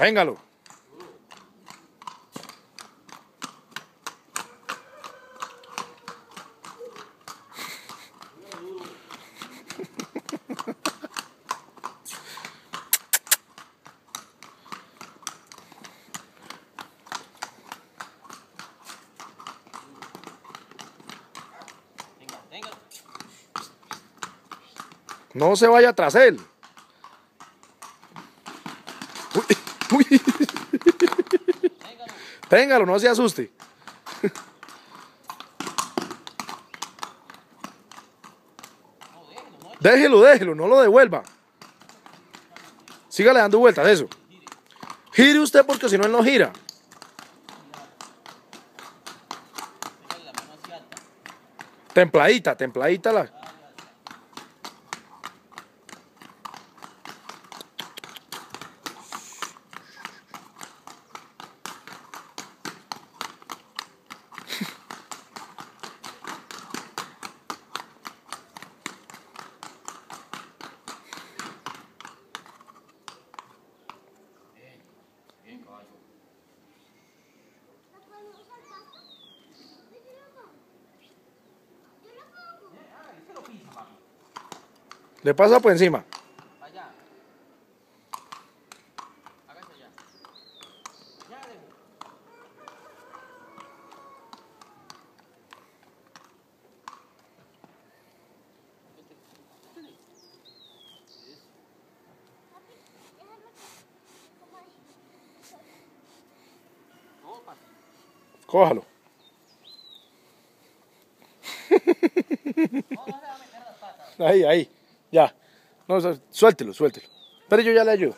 Téngalo. No se vaya tras él. Téngalo, no se asuste. Déjelo, déjelo, no lo devuelva. Sígale dando vueltas, eso. Gire usted porque si no él no gira. Templadita, templadita la. Le pasa por encima. Allá. Hágase. Cójalo. Ahí, ahí. Ya. No, su- suéltelo, suéltelo. Pero yo ya le ayudo.